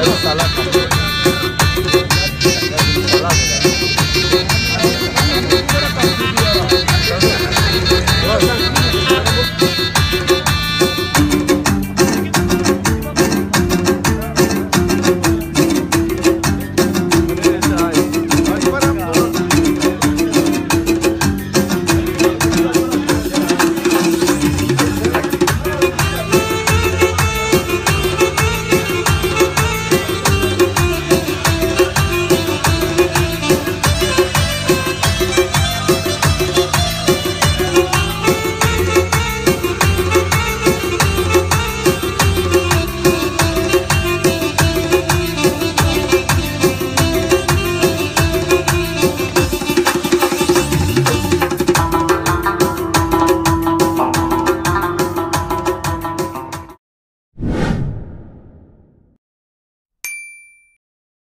Pero está la